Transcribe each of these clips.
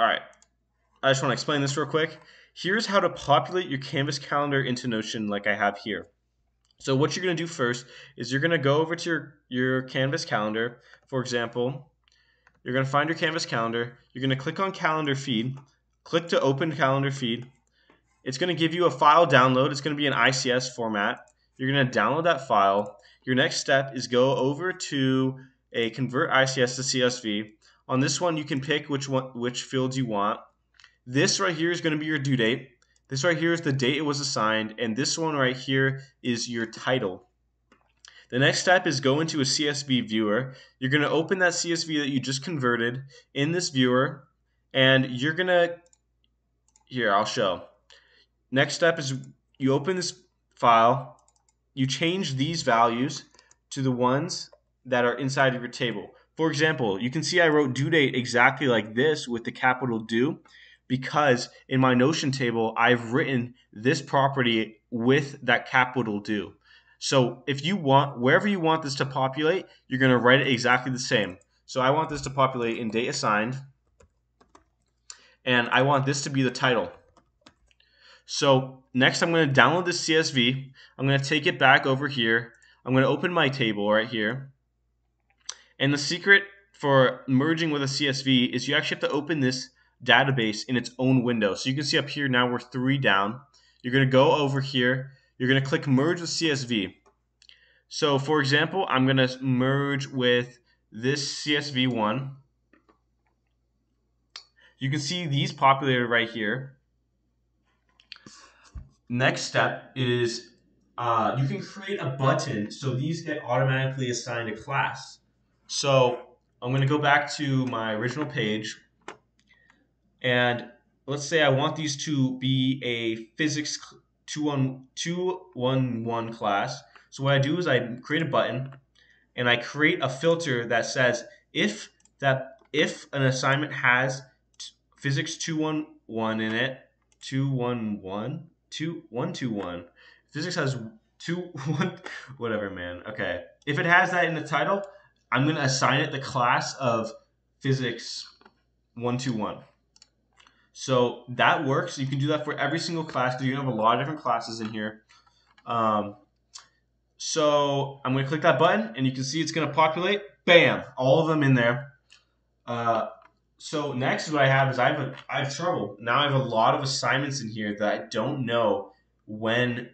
All right. I just want to explain this real quick. Here's how to populate your Canvas calendar into Notion like I have here. So what you're going to do first is you're going to go over to your, your Canvas calendar. For example, you're going to find your Canvas calendar. You're going to click on calendar feed. Click to open calendar feed. It's going to give you a file download. It's going to be an ICS format. You're going to download that file. Your next step is go over to a convert ICS to CSV. On this one, you can pick which one, which fields you want. This right here is going to be your due date. This right here is the date it was assigned, and this one right here is your title. The next step is go into a CSV viewer. You're going to open that CSV that you just converted in this viewer, and you're going to, here, I'll show. Next step is you open this file, you change these values to the ones that are inside of your table. For example, you can see I wrote due date exactly like this with the capital due because in my Notion table, I've written this property with that capital due. So if you want, wherever you want this to populate, you're going to write it exactly the same. So I want this to populate in date assigned, and I want this to be the title. So next I'm going to download this CSV. I'm going to take it back over here. I'm going to open my table right here. And the secret for merging with a CSV is you actually have to open this database in its own window. So you can see up here now we're three down. You're going to go over here. You're going to click merge with CSV. So for example, I'm going to merge with this CSV one. You can see these populated right here. Next step is uh, you can create a button so these get automatically assigned a class. So I'm going to go back to my original page and let's say I want these to be a physics 211 class. So what I do is I create a button and I create a filter that says if that if an assignment has physics 211 in it, 211, 2121. Physics has two one whatever man. Okay. If it has that in the title, I'm going to assign it the class of physics 121. So that works. You can do that for every single class because you have a lot of different classes in here. Um, so I'm going to click that button and you can see it's going to populate. Bam! All of them in there. Uh, so next what I have is I have a I have trouble. Now I have a lot of assignments in here that I don't know when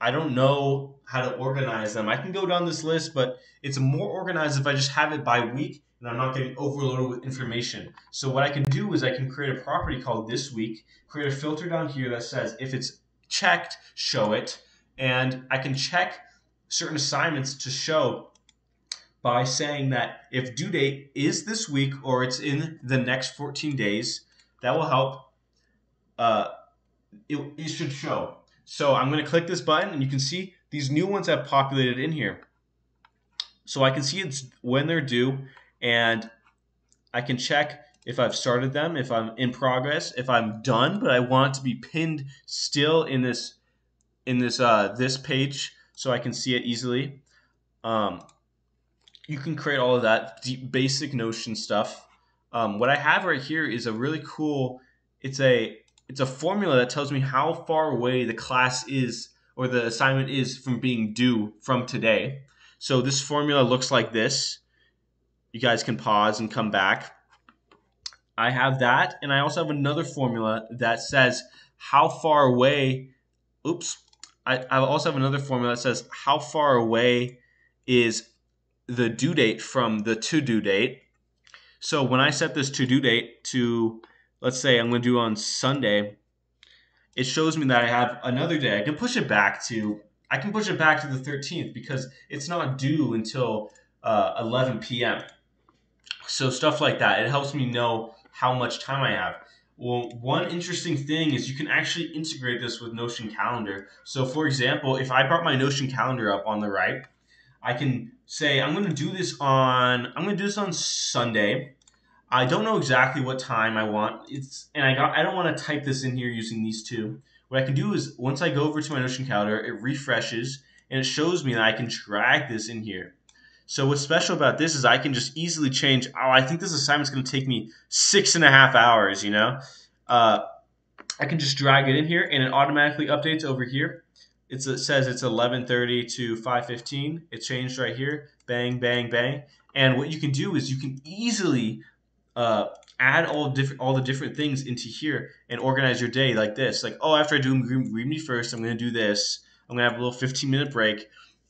I don't know how to organize them. I can go down this list, but it's more organized if I just have it by week and I'm not getting overloaded with information. So what I can do is I can create a property called this week, create a filter down here that says if it's checked, show it, and I can check certain assignments to show by saying that if due date is this week or it's in the next 14 days, that will help. Uh, it, it should show. So I'm going to click this button and you can see these new ones have populated in here. So I can see it's when they're due and I can check if I've started them, if I'm in progress, if I'm done, but I want to be pinned still in this in this uh, this page so I can see it easily. Um, you can create all of that deep, basic Notion stuff. Um, what I have right here is a really cool. It's a it's a formula that tells me how far away the class is or the assignment is from being due from today. So this formula looks like this. You guys can pause and come back. I have that, and I also have another formula that says how far away. Oops. I, I also have another formula that says how far away is the due date from the to due date. So when I set this to due date to, let's say I'm going to do on Sunday, it shows me that I have another day. I can push it back to, I can push it back to the 13th because it's not due until uh, 11 p.m. So stuff like that. It helps me know how much time I have. Well, one interesting thing is you can actually integrate this with Notion Calendar. So for example, if I brought my Notion Calendar up on the right, I can say I'm going to do this on I'm going to do this on Sunday. I don't know exactly what time I want. It's and I got I don't want to type this in here using these two. What I can do is once I go over to my Notion calendar, it refreshes and it shows me that I can drag this in here. So what's special about this is I can just easily change. Oh, I think this assignment's going to take me six and a half hours. You know, uh, I can just drag it in here, and it automatically updates over here. It's, it says it's 11:30 to 5:15. It changed right here. Bang, bang, bang. And what you can do is you can easily uh, add all different all the different things into here and organize your day like this. Like, oh, after I do read me first, I'm going to do this. I'm to have a little 15 minute break.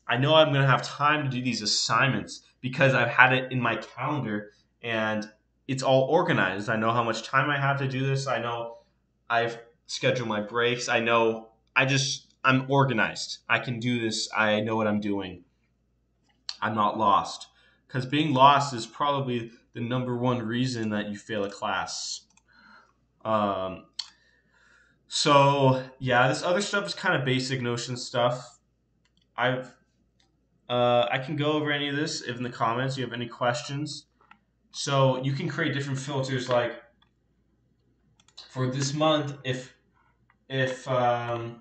I know I'm going to have time to do these assignments because I've had it in my calendar and it's all organized. I know how much time I have to do this. I know I've scheduled my breaks. I know I just I'm organized. I can do this. I know what I'm doing. I'm not lost. Because being lost is probably the number one reason that you fail a class. Um, so yeah, this other stuff is kind of basic Notion stuff. I've uh, I can go over any of this if in the comments you have any questions. So you can create different filters like for this month if if um,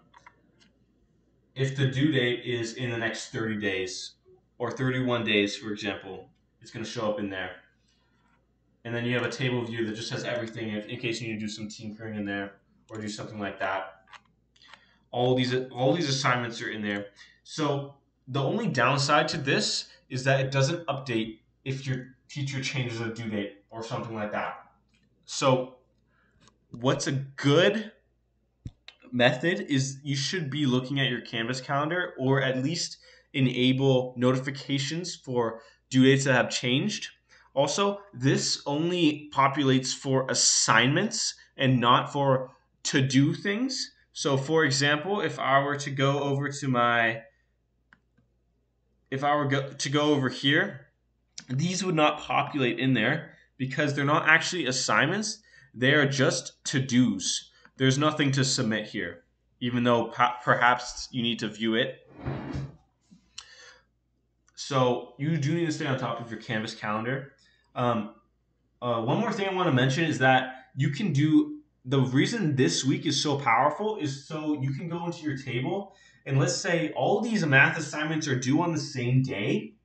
if the due date is in the next 30 days or 31 days for example it's going to show up in there and then you have a table view that just has everything if, in case you need to do some tinkering in there or do something like that all these all these assignments are in there so the only downside to this is that it doesn't update if your teacher changes a due date or something like that. So, what's a good method is you should be looking at your Canvas calendar or at least enable notifications for due dates that have changed. Also, this only populates for assignments and not for to do things. So, for example, if I were to go over to my if I were go, to go over here, these would not populate in there because they're not actually assignments. They are just to-dos. There's nothing to submit here, even though perhaps you need to view it. So you do need to stay on top of your Canvas calendar. Um, uh, one more thing I want to mention is that you can do the reason this week is so powerful is so you can go into your table and let's say all these math assignments are due on the same day,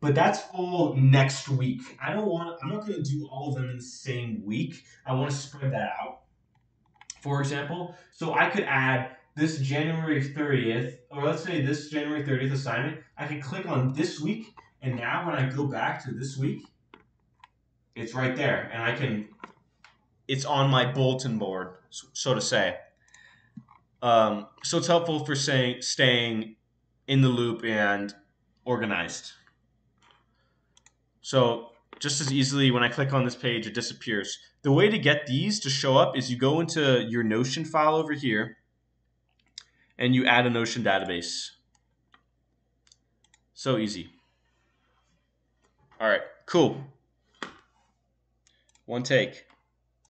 but that's all next week. I don't want I'm not going to do all of them in the same week. I want to spread that out. For example, so I could add this January 30th, or let's say this January 30th assignment, I can click on this week, and now when I go back to this week, it's right there, and I can, it's on my bulletin board, so to say. Um, so it's helpful for saying staying in the loop and organized. So just as easily when I click on this page, it disappears. The way to get these to show up is you go into your Notion file over here and you add a Notion database. So easy. All right, cool. One take.